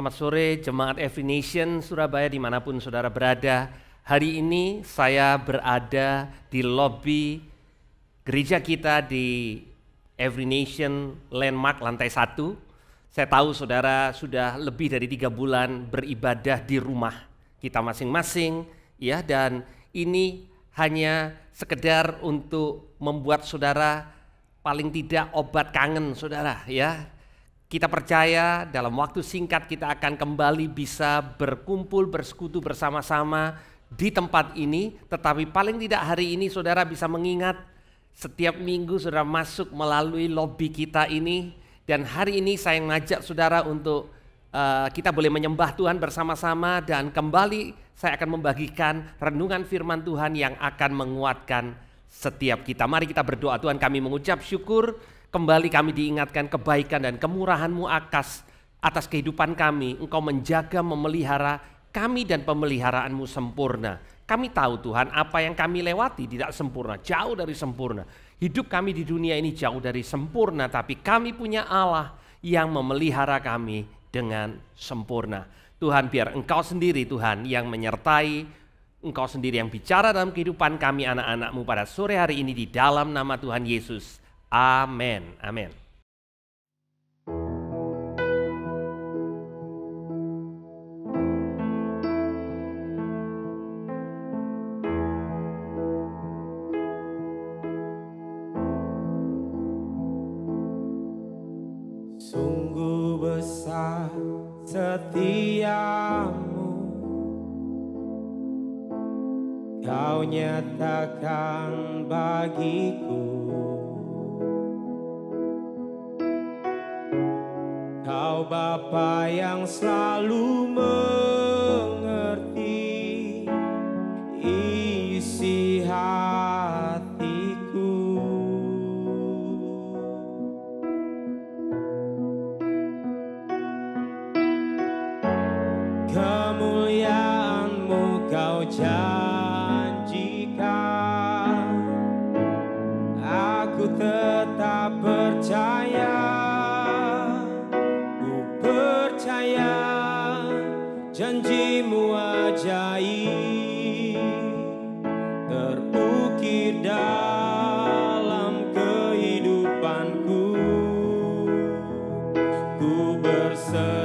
Selamat sore Jemaat Every Nation Surabaya di mana pun saudara berada. Hari ini saya berada di lobi gereja kita di Every Nation Landmark lantai satu. Saya tahu saudara sudah lebih dari tiga bulan beribadah di rumah kita masing-masing ya dan ini hanya sekedar untuk membuat saudara paling tidak obat kangen saudara ya kita percaya dalam waktu singkat kita akan kembali bisa berkumpul, bersekutu bersama-sama di tempat ini. Tetapi paling tidak hari ini saudara bisa mengingat setiap minggu saudara masuk melalui lobby kita ini. Dan hari ini saya ngajak saudara untuk uh, kita boleh menyembah Tuhan bersama-sama. Dan kembali saya akan membagikan renungan firman Tuhan yang akan menguatkan setiap kita. Mari kita berdoa Tuhan kami mengucap syukur Kembali kami diingatkan kebaikan dan kemurahan-Mu atas atas kehidupan kami. Engkau menjaga, memelihara kami dan pemeliharaanmu sempurna. Kami tahu Tuhan apa yang kami lewati tidak sempurna, jauh dari sempurna. Hidup kami di dunia ini jauh dari sempurna, tapi kami punya Allah yang memelihara kami dengan sempurna. Tuhan biar engkau sendiri Tuhan yang menyertai, engkau sendiri yang bicara dalam kehidupan kami anak-anakmu pada sore hari ini di dalam nama Tuhan Yesus. Amin. Amin. Sungguh besar setiamu Kau nyatakan bagiku Bapa yang selalu ku berserah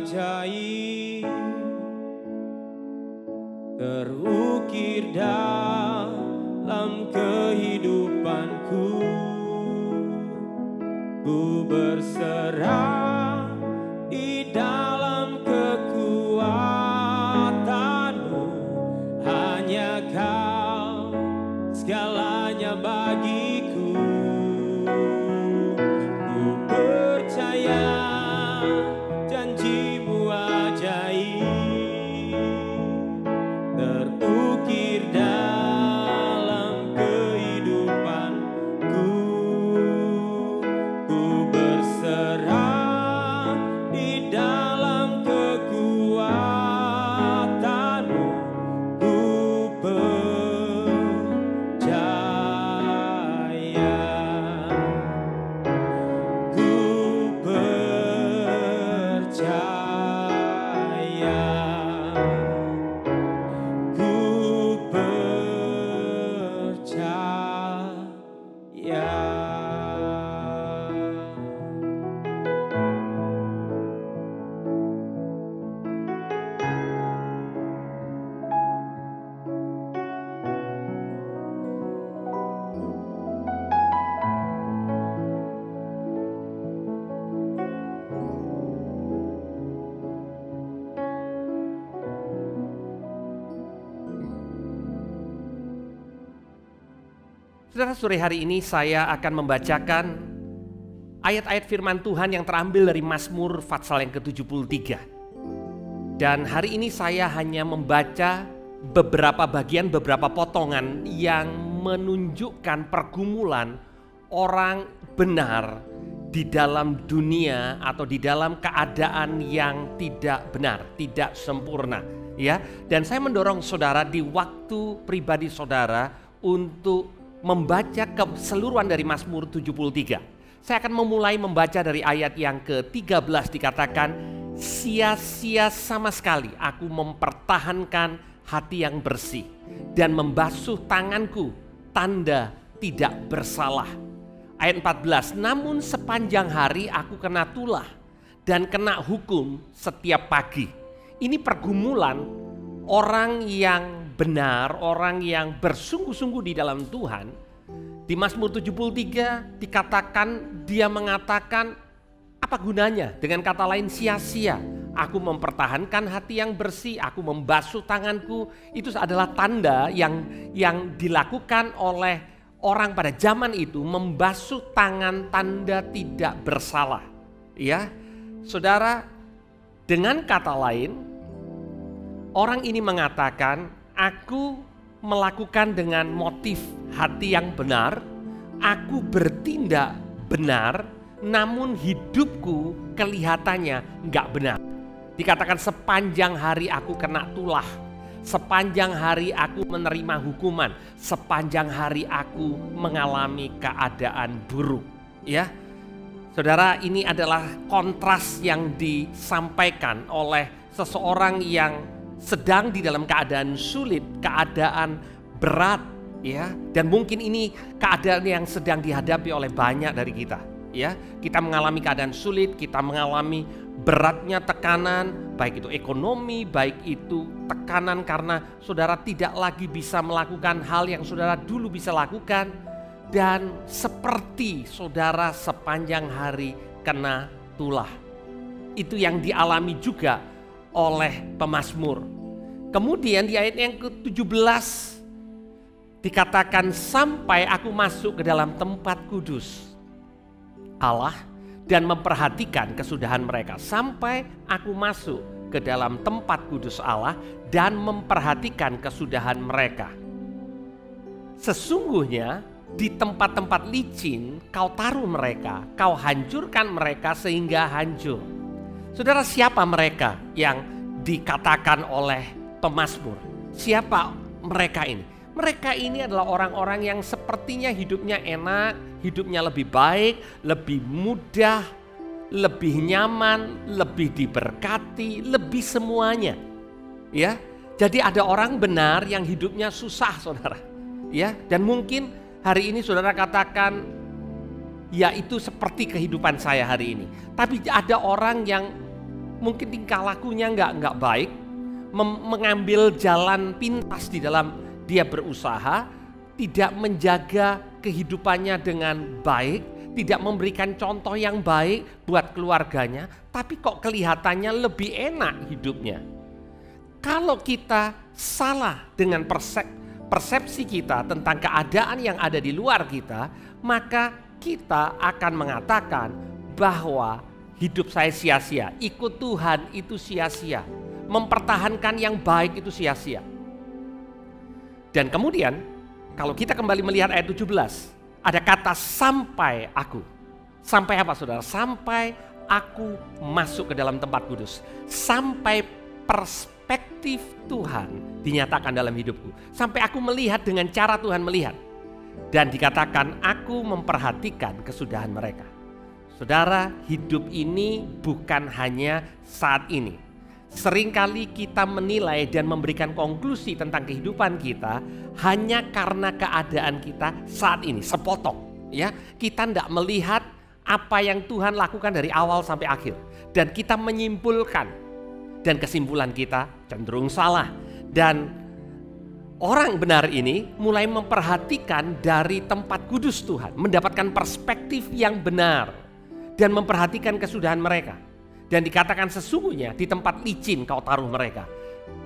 ajaib Saudara, sore hari ini saya akan membacakan ayat-ayat firman Tuhan yang terambil dari Mazmur Fatsal yang ke-73. Dan hari ini saya hanya membaca beberapa bagian, beberapa potongan yang menunjukkan pergumulan orang benar di dalam dunia atau di dalam keadaan yang tidak benar, tidak sempurna, ya. Dan saya mendorong saudara di waktu pribadi saudara untuk membaca keseluruhan dari Mazmur 73. Saya akan memulai membaca dari ayat yang ke-13 dikatakan sia-sia sama sekali aku mempertahankan hati yang bersih dan membasuh tanganku tanda tidak bersalah. Ayat 14, namun sepanjang hari aku kena tulah dan kena hukum setiap pagi. Ini pergumulan orang yang benar, orang yang bersungguh-sungguh di dalam Tuhan. Di Mazmur 73 dikatakan dia mengatakan apa gunanya? Dengan kata lain sia-sia. Aku mempertahankan hati yang bersih, aku membasuh tanganku. Itu adalah tanda yang yang dilakukan oleh orang pada zaman itu membasuh tangan tanda tidak bersalah. Ya. Saudara, dengan kata lain orang ini mengatakan aku melakukan dengan motif hati yang benar, aku bertindak benar, namun hidupku kelihatannya nggak benar. Dikatakan sepanjang hari aku kena tulah sepanjang hari aku menerima hukuman, sepanjang hari aku mengalami keadaan buruk. Ya, saudara, ini adalah kontras yang disampaikan oleh seseorang yang sedang di dalam keadaan sulit, keadaan berat, ya, dan mungkin ini keadaan yang sedang dihadapi oleh banyak dari kita. Ya, kita mengalami keadaan sulit, kita mengalami beratnya tekanan, baik itu ekonomi, baik itu tekanan karena saudara tidak lagi bisa melakukan hal yang saudara dulu bisa lakukan, dan seperti saudara sepanjang hari kena tulah. Itu yang dialami juga oleh pemazmur. Kemudian di ayat yang ke-17 dikatakan sampai aku masuk ke dalam tempat kudus Allah dan memperhatikan kesudahan mereka sampai aku masuk ke dalam tempat kudus Allah dan memperhatikan kesudahan mereka. Sesungguhnya di tempat-tempat licin kau taruh mereka, kau hancurkan mereka sehingga hancur. Saudara siapa mereka yang dikatakan oleh pemazmur? Siapa mereka ini? Mereka ini adalah orang-orang yang sepertinya hidupnya enak, hidupnya lebih baik, lebih mudah, lebih nyaman, lebih diberkati, lebih semuanya. Ya. Jadi ada orang benar yang hidupnya susah, Saudara. Ya, dan mungkin hari ini Saudara katakan ya itu seperti kehidupan saya hari ini. Tapi ada orang yang mungkin tingkah lakunya nggak nggak baik, mengambil jalan pintas di dalam dia berusaha, tidak menjaga kehidupannya dengan baik, tidak memberikan contoh yang baik buat keluarganya, tapi kok kelihatannya lebih enak hidupnya. Kalau kita salah dengan persepsi kita tentang keadaan yang ada di luar kita, maka kita akan mengatakan bahwa hidup saya sia-sia, ikut Tuhan itu sia-sia, mempertahankan yang baik itu sia-sia. Dan kemudian kalau kita kembali melihat ayat 17, ada kata sampai aku. Sampai apa saudara? Sampai aku masuk ke dalam tempat kudus. Sampai perspektif Tuhan dinyatakan dalam hidupku. Sampai aku melihat dengan cara Tuhan melihat. Dan dikatakan aku memperhatikan kesudahan mereka. Saudara, hidup ini bukan hanya saat ini Seringkali kita menilai dan memberikan konklusi tentang kehidupan kita hanya karena keadaan kita saat ini, sepotong. Ya, kita tidak melihat apa yang Tuhan lakukan dari awal sampai akhir, dan kita menyimpulkan, dan kesimpulan kita cenderung salah. Dan orang benar ini mulai memperhatikan dari tempat kudus Tuhan, mendapatkan perspektif yang benar, dan memperhatikan kesudahan mereka dan dikatakan sesungguhnya di tempat licin kau taruh mereka.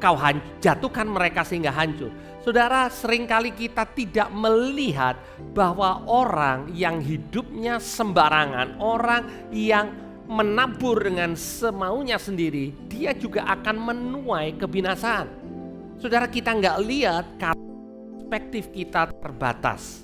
Kau jatuhkan mereka sehingga hancur. Saudara, sering kali kita tidak melihat bahwa orang yang hidupnya sembarangan, orang yang menabur dengan semaunya sendiri, dia juga akan menuai kebinasaan. Saudara, kita nggak lihat karena perspektif kita terbatas.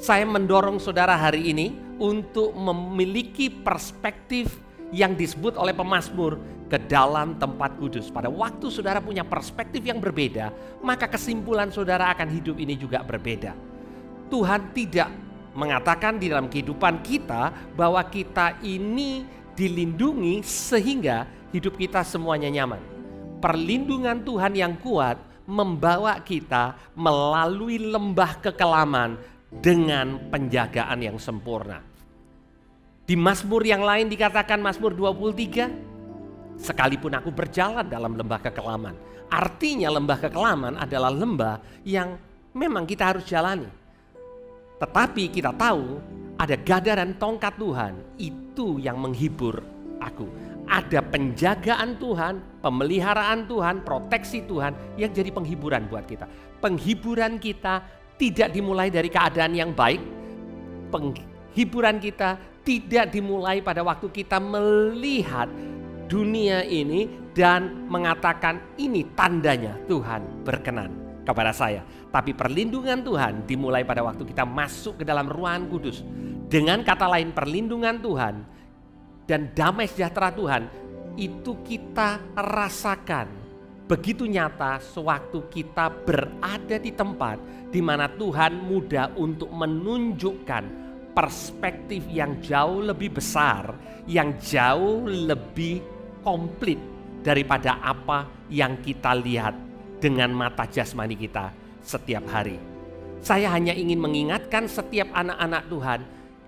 Saya mendorong saudara hari ini untuk memiliki perspektif yang disebut oleh pemazmur ke dalam tempat kudus. Pada waktu saudara punya perspektif yang berbeda, maka kesimpulan saudara akan hidup ini juga berbeda. Tuhan tidak mengatakan di dalam kehidupan kita bahwa kita ini dilindungi sehingga hidup kita semuanya nyaman. Perlindungan Tuhan yang kuat membawa kita melalui lembah kekelaman dengan penjagaan yang sempurna. Di Mazmur yang lain dikatakan Mazmur 23, sekalipun aku berjalan dalam lembah kekelaman. Artinya lembah kekelaman adalah lembah yang memang kita harus jalani. Tetapi kita tahu ada gada dan tongkat Tuhan, itu yang menghibur aku. Ada penjagaan Tuhan, pemeliharaan Tuhan, proteksi Tuhan yang jadi penghiburan buat kita. Penghiburan kita tidak dimulai dari keadaan yang baik, penghiburan kita tidak dimulai pada waktu kita melihat dunia ini dan mengatakan ini tandanya Tuhan berkenan kepada saya. Tapi perlindungan Tuhan dimulai pada waktu kita masuk ke dalam ruangan kudus. Dengan kata lain perlindungan Tuhan dan damai sejahtera Tuhan itu kita rasakan begitu nyata sewaktu kita berada di tempat di mana Tuhan mudah untuk menunjukkan perspektif yang jauh lebih besar, yang jauh lebih komplit daripada apa yang kita lihat dengan mata jasmani kita setiap hari. Saya hanya ingin mengingatkan setiap anak-anak Tuhan,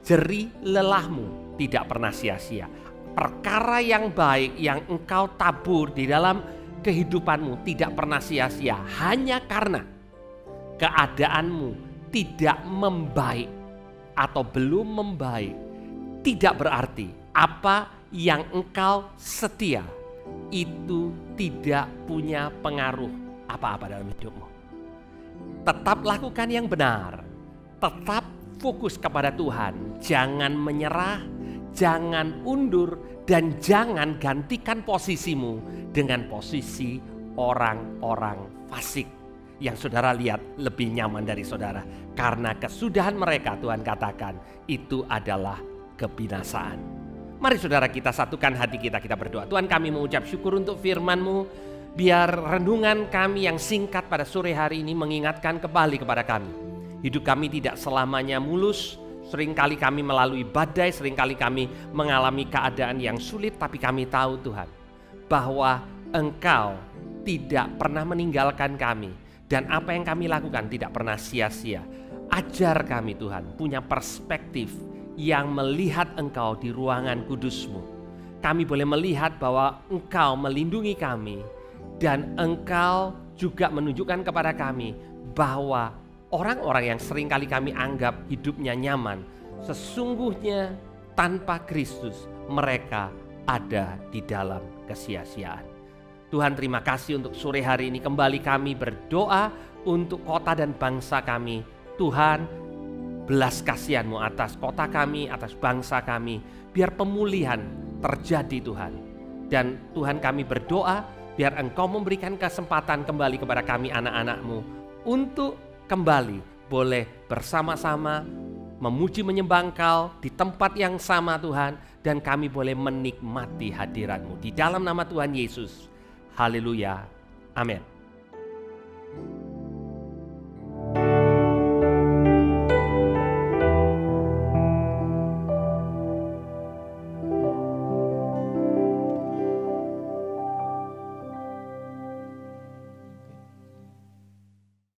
jeri lelahmu tidak pernah sia-sia. Perkara yang baik yang engkau tabur di dalam kehidupanmu tidak pernah sia-sia hanya karena keadaanmu tidak membaik atau belum membaik. Tidak berarti apa yang engkau setia itu tidak punya pengaruh apa-apa dalam hidupmu. Tetap lakukan yang benar. Tetap fokus kepada Tuhan. Jangan menyerah, jangan undur, dan jangan gantikan posisimu dengan posisi orang-orang fasik yang saudara lihat lebih nyaman dari saudara. Karena kesudahan mereka Tuhan katakan itu adalah kebinasaan. Mari saudara kita satukan hati kita, kita berdoa. Tuhan kami mengucap syukur untuk firman-Mu. Biar renungan kami yang singkat pada sore hari ini mengingatkan kembali kepada kami. Hidup kami tidak selamanya mulus, Seringkali kami melalui badai, sering kali kami mengalami keadaan yang sulit, tapi kami tahu Tuhan bahwa Engkau tidak pernah meninggalkan kami dan apa yang kami lakukan tidak pernah sia-sia. Ajar kami Tuhan punya perspektif yang melihat Engkau di ruangan kudusmu. Kami boleh melihat bahwa Engkau melindungi kami dan Engkau juga menunjukkan kepada kami bahwa orang-orang yang sering kali kami anggap hidupnya nyaman, sesungguhnya tanpa Kristus mereka ada di dalam kesia-siaan. Tuhan terima kasih untuk sore hari ini kembali kami berdoa untuk kota dan bangsa kami. Tuhan belas kasihanmu atas kota kami, atas bangsa kami. Biar pemulihan terjadi Tuhan. Dan Tuhan kami berdoa biar engkau memberikan kesempatan kembali kepada kami anak-anakmu untuk kembali boleh bersama-sama memuji menyembah Engkau di tempat yang sama Tuhan dan kami boleh menikmati hadiratmu di dalam nama Tuhan Yesus. Haleluya. Amin.